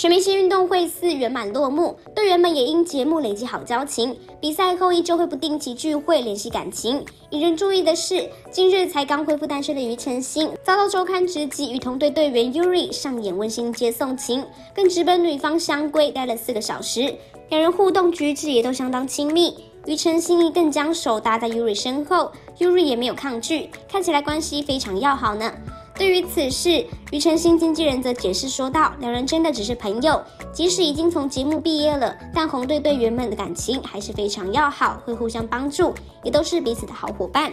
全明星运动会四圆满落幕，队员们也因节目累积好交情，比赛后依旧会不定期聚会联系感情。引人注意的是，近日才刚恢复单身的庾澄庆，遭到周刊直击与同队队员 Yuri 上演温馨接送情，更直奔女方香闺待了四个小时，两人互动举止也都相当亲密。庾澄庆更将手搭在 Yuri 身后，Yuri 也没有抗拒，看起来关系非常要好呢。对于此事，庾澄庆经纪人则解释说道：“两人真的只是朋友，即使已经从节目毕业了，但红队队员们的感情还是非常要好，会互相帮助，也都是彼此的好伙伴。”